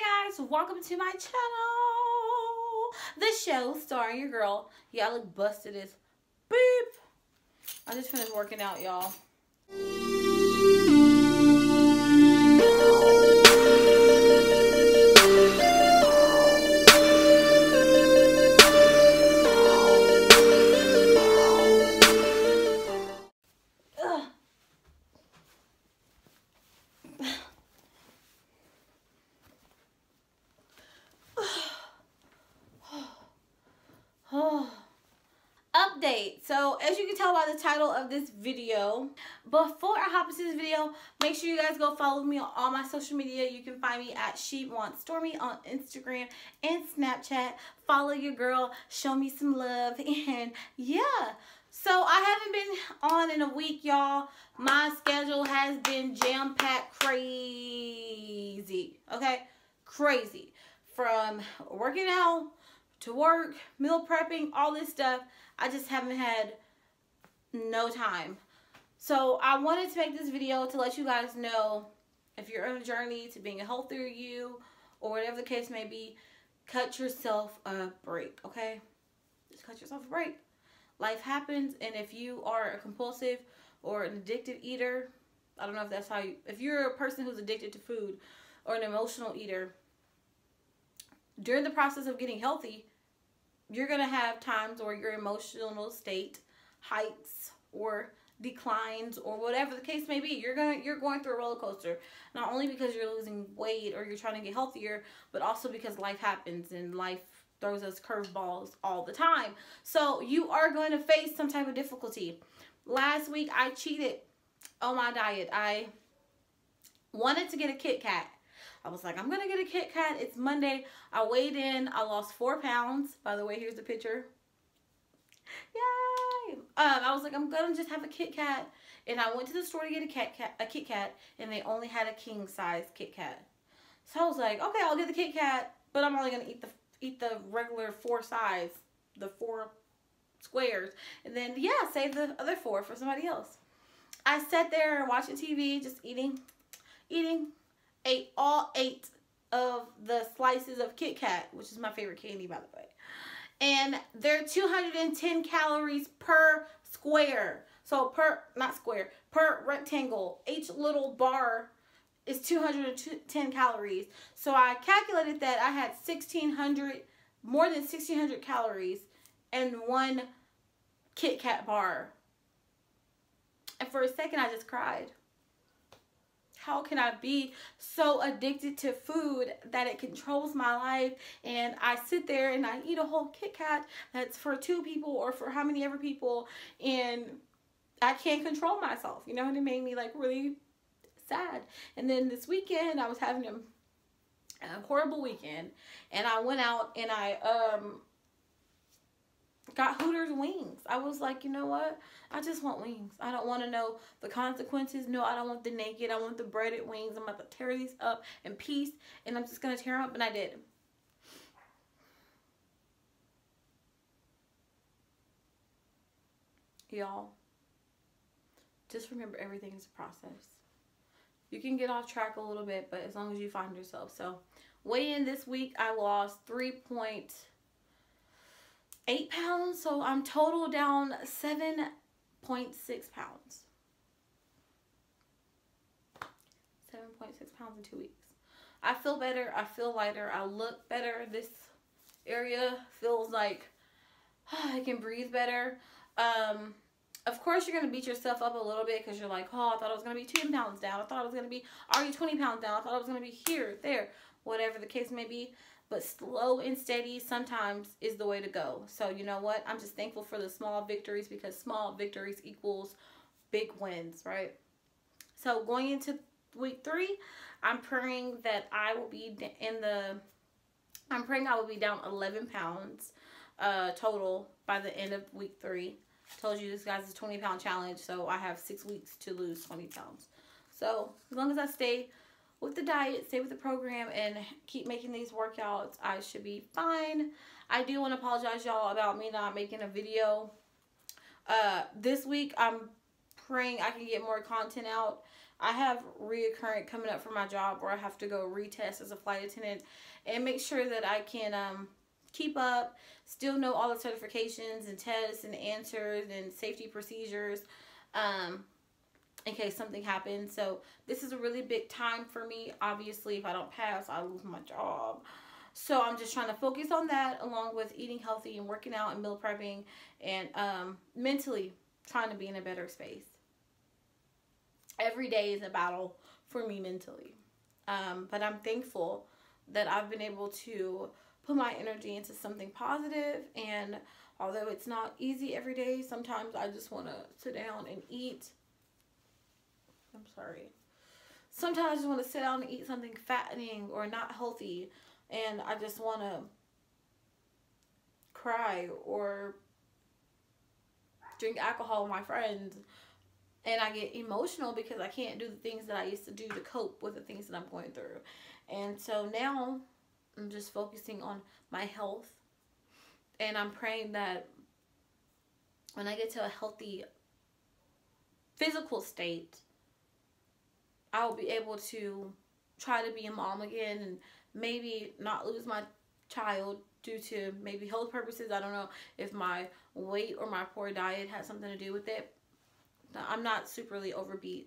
Hey guys, welcome to my channel. The show starring your girl. I look busted as beep. I just finished working out, y'all. So as you can tell by the title of this video before i hop into this video make sure you guys go follow me on all my social media. You can find me at she wants stormy on instagram and snapchat. Follow your girl. Show me some love. And yeah. So i haven't been on in a week y'all. My schedule has been jam-packed crazy okay? Crazy. From working out to work meal prepping all this stuff I just haven't had no time. So I wanted to make this video to let you guys know if you're on a journey to being a healthier you or whatever the case may be, cut yourself a break, okay? Just cut yourself a break. Life happens and if you are a compulsive or an addicted eater, I don't know if that's how you, if you're a person who's addicted to food or an emotional eater, during the process of getting healthy, you're going to have times where your emotional state hikes or declines or whatever the case may be you're gonna you're going through a roller coaster. Not only because you're losing weight or you're trying to get healthier but also because life happens and life throws us curveballs all the time. So you are going to face some type of difficulty. Last week i cheated on my diet. I wanted to get a kit kat I was like, I'm going to get a Kit Kat. It's Monday. I weighed in. I lost four pounds. By the way, here's the picture. Yay! Um, I was like, I'm going to just have a Kit Kat. And I went to the store to get a, Kit Kat, a Kit Kat. And they only had a king size Kit Kat. So I was like, okay, I'll get the Kit Kat. But I'm only going to eat the eat the regular four size. The four squares. And then, yeah, save the other four for somebody else. I sat there watching TV, just eating, eating, ate all eight of the slices of Kit Kat, which is my favorite candy, by the way. And they're 210 calories per square. So per, not square, per rectangle. Each little bar is 210 calories. So I calculated that I had 1,600, more than 1,600 calories in one Kit Kat bar. And for a second, I just cried how can I be so addicted to food that it controls my life and I sit there and I eat a whole Kit Kat that's for two people or for how many ever people and I can't control myself, you know, and it made me like really sad. And then this weekend I was having a, a horrible weekend and I went out and I um got Hooters wings. I was like, you know what? I just want wings. I don't want to know the consequences. No, I don't want the naked. I want the breaded wings. I'm about to tear these up in peace. And I'm just going to tear them up. And I did. Y'all, just remember everything is a process. You can get off track a little bit, but as long as you find yourself. So, weigh in this week, I lost 3 eight pounds. So I'm total down 7.6 pounds. 7.6 pounds in two weeks. I feel better. I feel lighter. I look better. This area feels like I can breathe better. Um, of course, you're going to beat yourself up a little bit because you're like, oh, I thought I was going to be 10 pounds down. I thought I was going to be already 20 pounds down. I thought I was going to be here, there, whatever the case may be but slow and steady sometimes is the way to go. So you know what? I'm just thankful for the small victories because small victories equals big wins, right? So going into week three, I'm praying that I will be in the, I'm praying I will be down 11 pounds uh, total by the end of week three. I told you this guy's a 20 pound challenge, so I have six weeks to lose 20 pounds. So as long as I stay with the diet, stay with the program, and keep making these workouts, I should be fine. I do want to apologize, y'all, about me not making a video. Uh, this week, I'm praying I can get more content out. I have reoccurring coming up for my job where I have to go retest as a flight attendant and make sure that I can um, keep up, still know all the certifications and tests and answers and safety procedures um, in case something happens. So this is a really big time for me. Obviously, if I don't pass, I lose my job. So I'm just trying to focus on that along with eating healthy and working out and meal prepping and um, mentally trying to be in a better space. Every day is a battle for me mentally. Um, but I'm thankful that I've been able to put my energy into something positive and although it's not easy every day, sometimes I just want to sit down and eat. I'm sorry. Sometimes I just want to sit down and eat something fattening or not healthy and I just want to cry or drink alcohol with my friends and I get emotional because I can't do the things that I used to do to cope with the things that I'm going through. And so now I'm just focusing on my health and I'm praying that when I get to a healthy physical state, I'll be able to try to be a mom again and maybe not lose my child due to maybe health purposes. I don't know if my weight or my poor diet has something to do with it. I'm not superly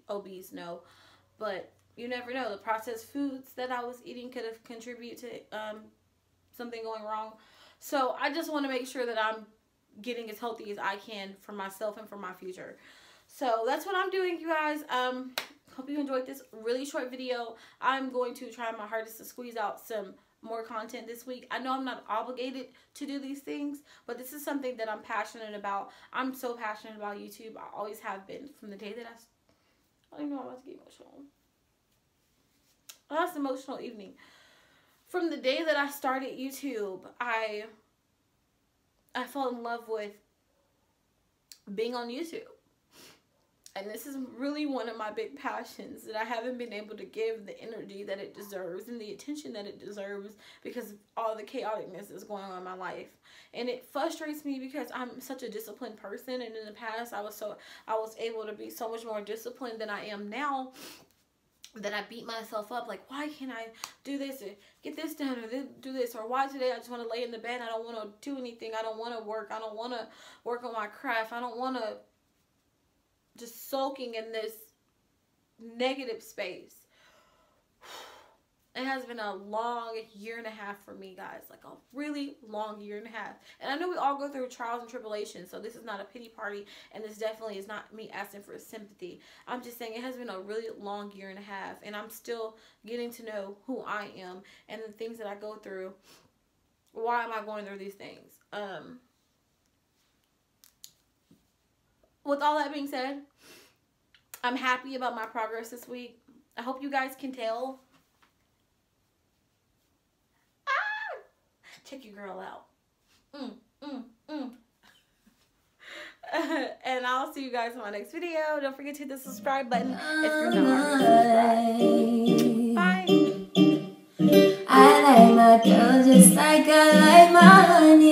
obese, no. But you never know. The processed foods that I was eating could have contributed to um, something going wrong. So I just want to make sure that I'm getting as healthy as I can for myself and for my future. So that's what I'm doing, you guys. Um, hope you enjoyed this really short video. I'm going to try my hardest to squeeze out some more content this week. I know I'm not obligated to do these things, but this is something that I'm passionate about. I'm so passionate about YouTube. I always have been from the day that I, I don't even know I'm about to get emotional. Last emotional evening. From the day that I started YouTube, I I fell in love with being on YouTube and this is really one of my big passions that I haven't been able to give the energy that it deserves and the attention that it deserves because of all the chaoticness that's going on in my life. And it frustrates me because I'm such a disciplined person and in the past I was so I was able to be so much more disciplined than I am now that I beat myself up like why can't I do this or get this done or do this or why today I just want to lay in the bed I don't want to do anything. I don't want to work. I don't want to work on my craft. I don't want to just soaking in this negative space. It has been a long year and a half for me, guys. Like a really long year and a half. And I know we all go through trials and tribulations, so this is not a pity party, and this definitely is not me asking for sympathy. I'm just saying it has been a really long year and a half, and I'm still getting to know who I am and the things that I go through. Why am I going through these things? Um, with all that being said, I'm happy about my progress this week. I hope you guys can tell. Ah! Check your girl out. Mm, mm, mm. and I'll see you guys in my next video. Don't forget to hit the subscribe button if you're not already Bye. I like my girl just like I like my honey.